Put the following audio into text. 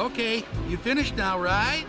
Okay, you finished now, right?